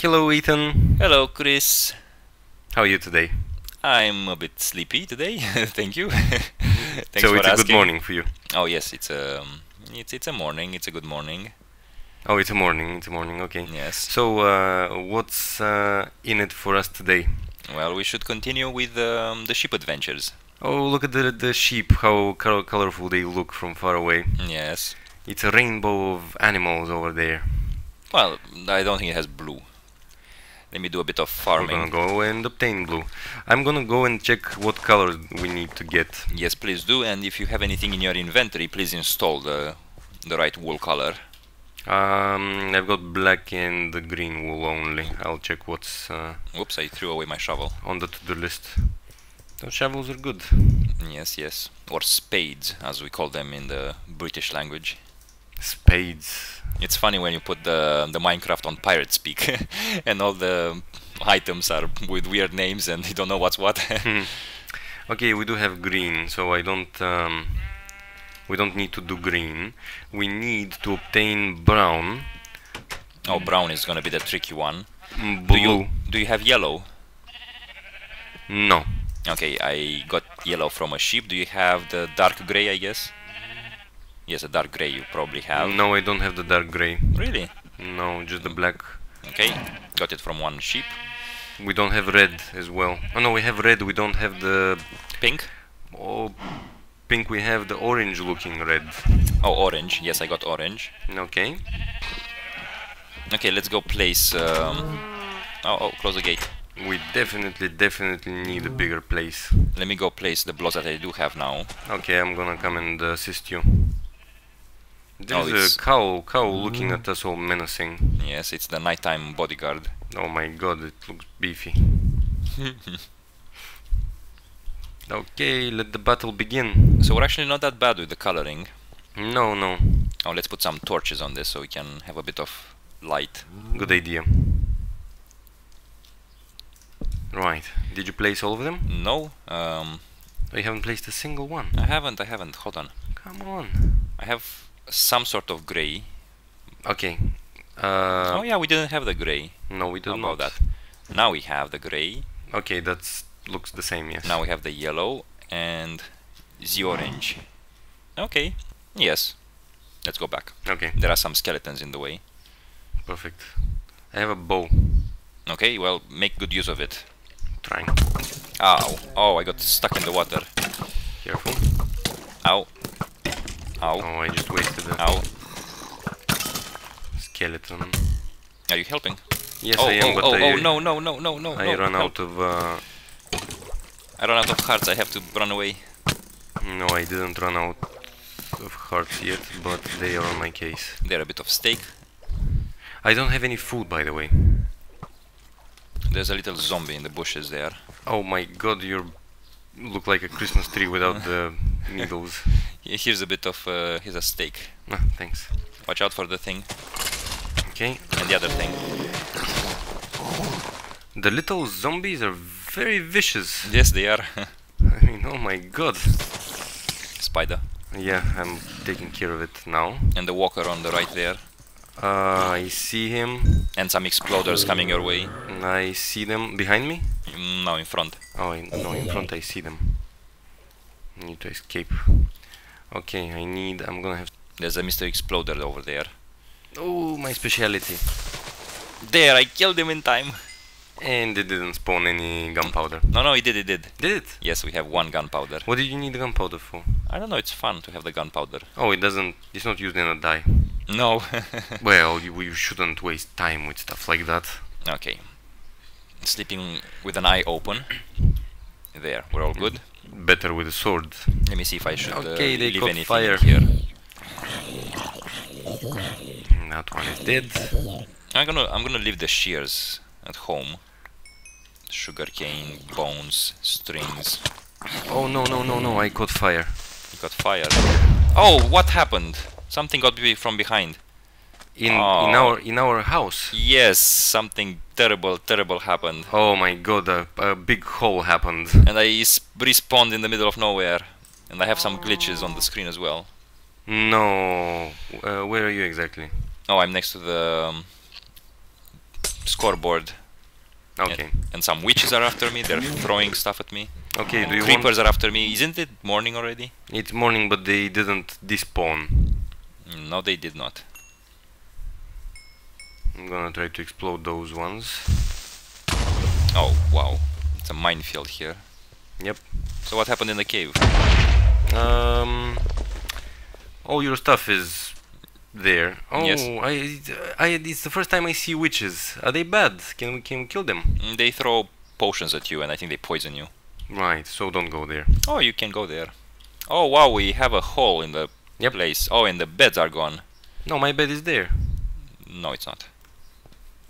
Hello, Ethan. Hello, Chris. How are you today? I'm a bit sleepy today. Thank you. Thanks so for it's a good morning for you. Oh yes, it's a um, it's it's a morning. It's a good morning. Oh, it's a morning. It's a morning. Okay. Yes. So uh, what's uh, in it for us today? Well, we should continue with um, the sheep adventures. Oh, look at the the sheep. How col- colorful they look from far away. Yes. It's a rainbow of animals over there. Well, I don't think it has blue. Let me do a bit of We're gonna go and obtain blue. I'm gonna go and check what colors we need to get. Yes, please do. And if you have anything in your inventory, please install the the right wool color. Um, I've got black and green wool only. I'll check what's uh, Oops, I threw away my shovel. on the to-do list. Those shovels are good. Yes, yes. Or spades, as we call them in the British language. Spades. It's funny when you put the the Minecraft on pirate speak, and all the items are with weird names, and you don't know what's what. Okay, we do have green, so I don't. Um, we don't need to do green. We need to obtain brown, oh, brown is gonna be the tricky one. mm, Do blue. you do you have yellow? No, Okay, I got yellow from a sheep. Do you have the dark gray? I guess. Yes, a dark gray you probably have. no, I don't have the dark gray. Really? No, just the black. Okay, got it from one sheep. We don't have red as well. Oh no, we have red. We don't have the Pink? oh pink. We have the orange-looking red. Oh, orange. Yes, I got orange. Okay. Okay, let's go place. Um... Oh, oh, close the gate. We definitely, definitely need a bigger place. Let me go place the blocks that I do have now. Okay, I'm gonna come and assist you. There's it's- a cow, cow looking at us all menacing. Yes, it's the nighttime bodyguard. Oh my god, it looks beefy. okay, let the battle begin. So we're actually not that bad with the coloring. No, no, Oh, let's put some torches on this so we can have a bit of light. good idea. Right, did you place all of them? No, um, I haven't placed a single one. I haven't, I haven't. Hold on. Come on. I have some sort of grey. Okay. Uh, oh yeah, we didn't have the grey. no, we How not. about that? Now we have the grey. Okay, that looks the same. Yes. Now we have the yellow and the orange. Okay. Yes. Let's go back. Okay, There are some skeletons in the way. perfect. I have a bow. Okay, well, make good use of it. Trying. Ow. Oh, I got stuck in the water. Careful. Ow. Ow. Oh, I just wasted a Ow. skeleton. Are you helping? Yes, oh, I am, oh, but oh, I, oh, no, no, no, no, no, I no. run help. out of. Uh, I run out of hearts. I have to run away. no, I didn't run out of hearts yet, but they are on my case. They're a bit of steak. I don't have any food, by the way. There's a little zombie in the bushes there. Oh my god, you look like a Christmas tree without the needles. He- Here's a bit of. Uh, here's a steak. Ah, thanks. Watch out for the thing Okay. and the other thing. The little zombies are very vicious. Yes, they are. I mean, oh my god. Spider Yeah, I'm taking care of it now. and the walker on the right there, Uh, I see him. and some exploders coming your way. I see them behind me. Mm, No, in front. Oh, I, no, in front I see them. Need to escape. Okay, I need. I'm gonna have. There's a Mr. Exploder over there. Oh, my speciality. There, I killed him in time. And it didn't spawn any gunpowder. No, no, it did, it did. Did it? Yes, we have one gunpowder. What did you need gunpowder for? I don't know, it's fun to have the gunpowder. Oh, it doesn't. It's not used in a dye. No. Well, you, you shouldn't waste time with stuff like that. okay. Sleeping with an eye open. There, we're all good. Better with a sword. Let me see if I should uh, Okay, they leave caught anything fire. here. That one is dead. I'm gonna I'm gonna leave the shears at home. Sugarcane, bones, strings. Oh no no no no! I caught fire. You got fire. Oh, what happened? Something got me from behind. In in Oh. our in our house. Yes, something terrible, terrible happened. Oh my god! A, a big hole happened. And I respawned in the middle of nowhere. And I have some glitches on the screen as well. No. Uh, where are you exactly? Oh, I'm next to the um, scoreboard. Okay. And some witches are after me. They're throwing stuff at me. Okay, do you Creepers want... are after me. Isn't it morning already? It's morning, but they didn't despawn. Mm, No, they did not. I'm gonna try to explode those ones. Oh, wow. It's a minefield here. Yep. So what happened in the cave? Um, all your stuff is there. Oh, Yes. I, I, it's the first time I see witches. Are they bad? Can we, can we kill them? Mm, They throw potions at you and I think they poison you. Right. So don't go there. Oh, you can go there. Oh, wow, we have a hole in the Yep. place. Oh, and the beds are gone. No, my bed is there. No, it's not.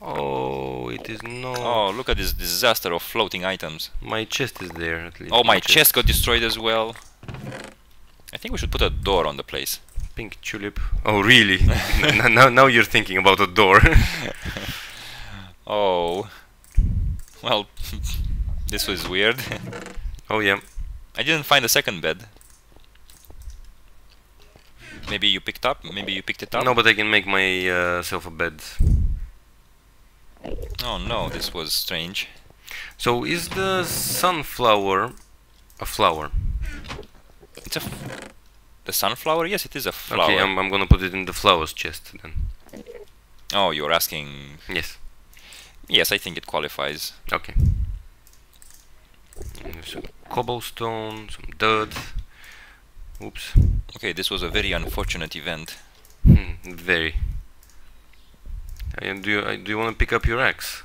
Oh, it is not. Oh, look at this disaster of floating items. My chest is there at least. Oh, my chest got destroyed as well. I think we should put a door on the place. Pink tulip. Oh, really? Now, now you're thinking about a door. Oh. Well, this was weird. oh yeah. I didn't find a second bed. Maybe you picked up? Maybe you picked it up? No, but I can make myself uh, a bed. Oh no, this was strange. So is the sunflower a flower? It's a f- the sunflower? Yes, it is a flower. Okay, I'm, I'm gonna put it in the flowers chest then. oh, you're asking. Yes. Yes, I think it qualifies. Okay. Some cobblestone, some dirt. Oops. Okay, this was a very unfortunate event. Hmm, very. Uh, do you uh, do you want to pick up your axe?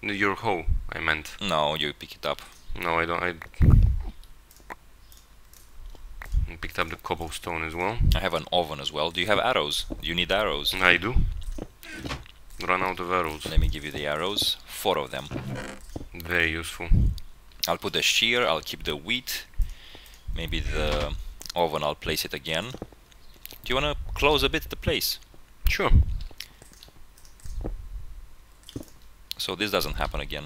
Your hoe, I meant. No, you pick it up. No, I don't. I I picked up the cobblestone as well. I have an oven as well. Do you have arrows? You need arrows. I do. Run out of arrows. Let me give you the arrows. Four of them. Very useful. I'll put the shear, I'll keep the wheat. Maybe the oven, I'll place it again. Do you want to close a bit the place? Sure. So this doesn't happen again.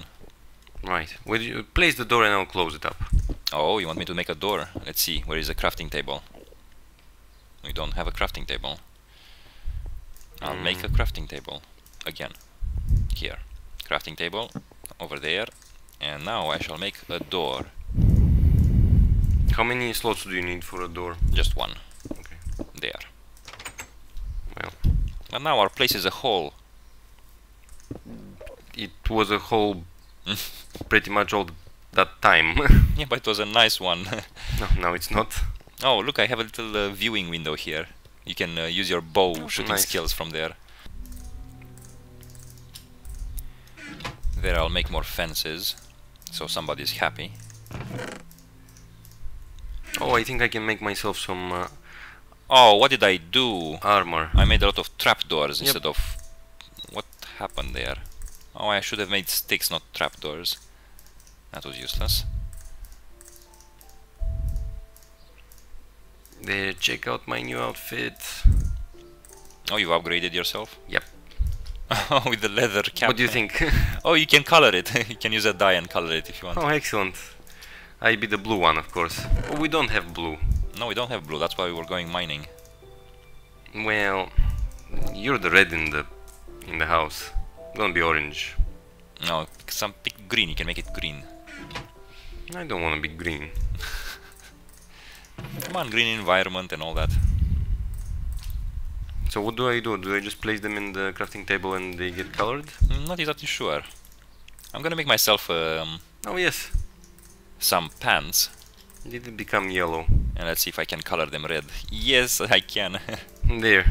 Right. Will you place the door and I'll close it up? Oh, you want me to make a door? Let's see, where is the crafting table? We don't have a crafting table. I'll hmm. make a crafting table. Again. Here. Crafting table. Over there. And now I shall make a door. How many slots do you need for a door? Just one. Okay. There. Well, And now our place is a hole. It was a hole, pretty much all that time. Yeah, but it was a nice one. no, now it's not. oh, look, I have a little uh, viewing window here. You can uh, use your bow Oh, shooting nice. skills from there. There I'll make more fences, so somebody's happy. Oh, I think I can make myself some uh, Oh, what did I do? armor. I made a lot of trapdoors Yep. instead of... What happened there? Oh, I should have made sticks, not trapdoors. That was useless. There, check out my new outfit. Oh, you upgraded yourself? Yep. With the leather cap. What do you think? Oh, you can color it. you can use a dye and color it if you want. oh, excellent. I be the blue one, of course. Oh, we don't have blue. No, we don't have blue. That's why we were going mining. Well, you're the red in the in the house. Gonna be orange. No, some pick green. You can make it green. I don't want to be green. Come on, green environment and all that. So what do I do? Do I just place them in the crafting table and they get colored? Mm, Not exactly sure. I'm gonna make myself um, Oh yes, some pants, Did it become yellow. and let's see if I can color them red. Yes, I can. There.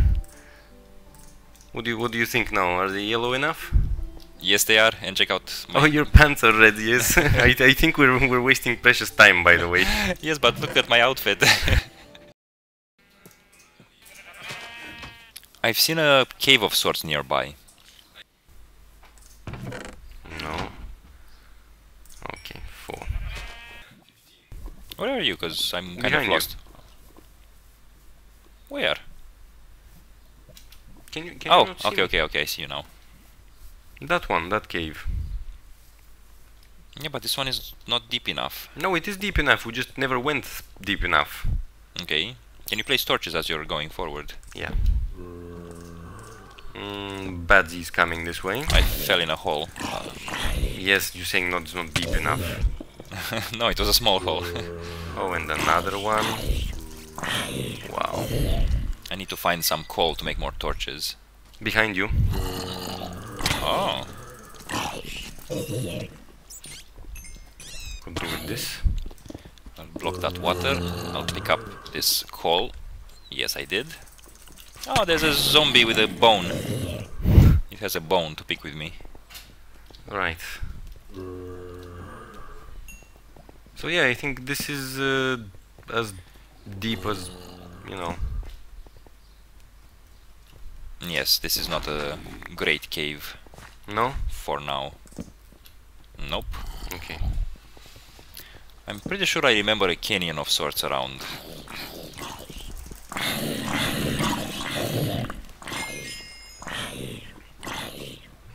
What do you What do you think now? Are they yellow enough? yes, they are. And check out. My Oh, your pants are red. Yes. I, I think we're we're wasting precious time. By the way. yes, but look at my outfit. I've seen a cave of sorts nearby. No. Okay, four. Where are you? Cause I'm kind Behind of you. lost. Where? Can you? Can Oh, you okay, okay, okay. I see you now. That one, that cave. Yeah, but this one is not deep enough. No, it is deep enough. We just never went deep enough. Okay. Can you place torches as you're going forward? Yeah. Mm, Badsy is coming this way. I fell in a hole. Yes, you're saying not, it's not deep enough. no, it was a small hole. Oh, and another one. Wow. I need to find some coal to make more torches. Behind you. Oh, Could do with this. I'll block that water. I'll pick up this coal. Yes, I did. Oh, there's a zombie with a bone. It has a bone to pick with me. Right. So yeah, I think this is uh, as deep as, you know. Yes, this is not a great cave No? for now. Nope. Okay. I'm pretty sure I remember a canyon of sorts around.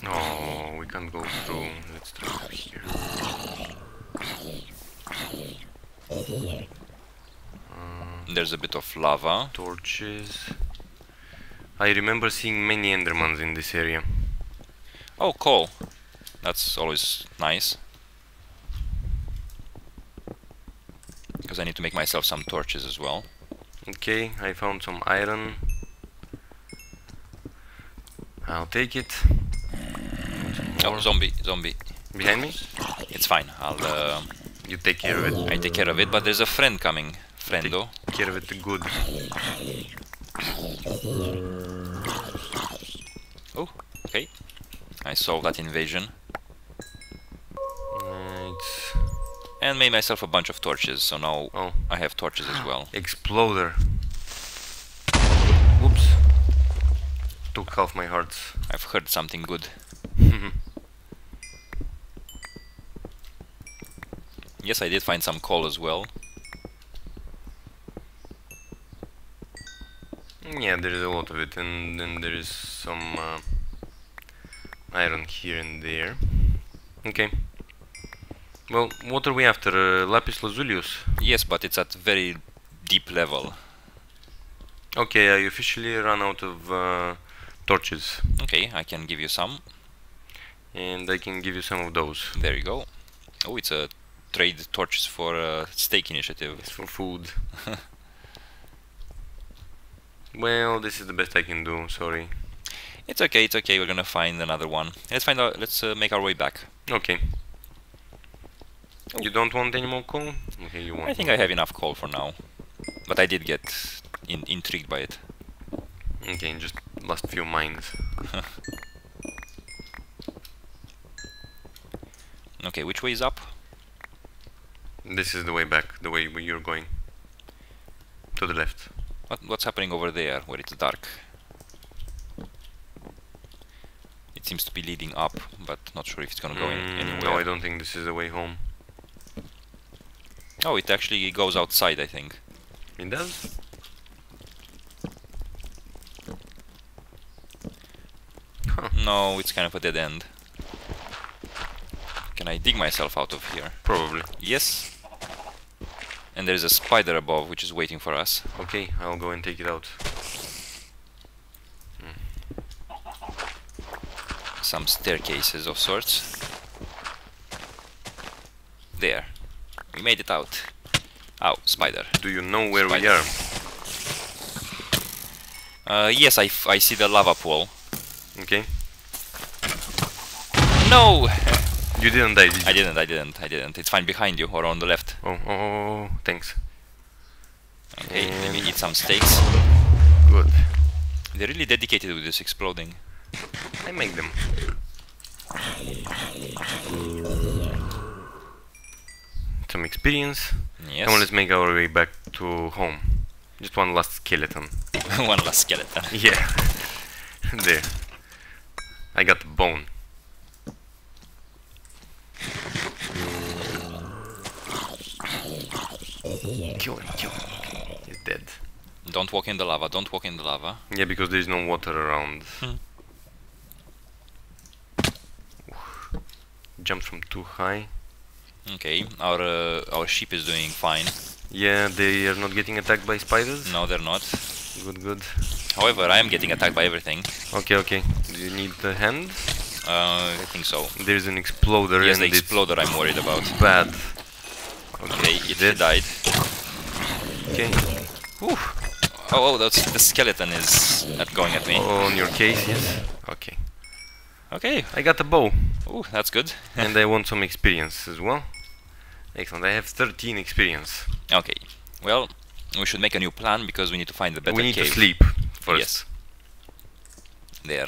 Oh, we can't go through. Let's try over here. There's a bit of lava. Torches. I remember seeing many Endermans in this area. Oh, coal. That's always nice. Because I need to make myself some torches as well. Okay, I found some iron. I'll take it. Oh, zombie, zombie. Behind me? It's fine. I'll uh, You take care of it. I take care of it. But there's a friend coming. Friendo. Take care of it good. Oh, okay. I solved that invasion Right. and made myself a bunch of torches. So now Oh, I have torches as well. exploder. Whoops. Took half my hearts. I've heard something good. Yes, I did find some coal as well. Yeah, there is a lot of it, and then there is some uh, iron here and there. Okay. Well, what are we after? Uh, Lapis Lazulius? Yes, but it's at very deep level. Okay, I officially run out of uh, torches, Okay, I can give you some. and I can give you some of those. There you go. Oh, it's a trade torches for a steak initiative. It's for food. well, this is the best I can do. Sorry. It's okay, it's okay. We're gonna find another one. Let's find out. Let's uh, make our way back. Okay. You don't want any more coal? Okay, you want. I think I have enough coal for now, but I did get in intrigued by it. Okay, just last few mines. Okay, which way is up? This is the way back, the way you're going. To the left. What, what's happening over there where it's dark? It seems to be leading up, but not sure if it's gonna go in Mm, anywhere. no, I don't think this is the way home. Oh, it actually goes outside, I think. It does? Huh, No, it's kind of a dead end. Can I dig myself out of here? probably. Yes. And there's a spider above which is waiting for us. Okay, I'll go and take it out. Some staircases of sorts. There. We made it out. Ow, spider. Do you know where we are? Uh, yes, I, f- I see the lava pool. Okay. No! You didn't die, did you? I didn't, I didn't, I didn't. It's fine behind you or on the left. Oh, oh, oh, oh, thanks. Okay, let me eat some steaks. Good. They're really dedicated with this exploding. I make them. Some experience. Yes. Come on, let's make our way back to home. Just one last skeleton. One last skeleton. Yeah. there. I got the bone. Kill him, kill him. Okay, He's dead. Don't walk in the lava, don't walk in the lava. Yeah, because there is no water around. Hmm. Jumped from too high. Okay, our uh, our sheep is doing fine. Yeah, they are not getting attacked by spiders. No, they're not. Good, good. However, I am getting attacked by everything. Okay, okay. Do you need the hand? Uh, I think so. There's an exploder Yes, the exploder I'm worried about. bad. Okay, it Dead. died. Okay. Whew. Oh, oh, that's the skeleton is not going at me. On your case, yes. Okay. Okay. I got a bow. Oh, that's good. and I want some experience as well. Excellent. I have 13 experience. Okay. Well, we should make a new plan because we need to find the better we need cave. to sleep first. Yes. There.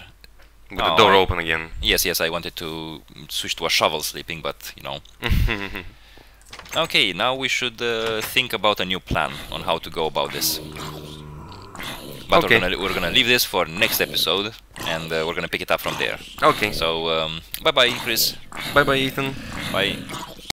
With Oh, the door I- open again. Yes, yes, I wanted to switch to a shovel sleeping, but you know. Okay, now we should uh, think about a new plan on how to go about this. But Okay. we're, gonna, we're gonna leave this for next episode, and uh, we're gonna pick it up from there. okay. So, um, bye bye, Chris. Bye bye, Ethan. Bye.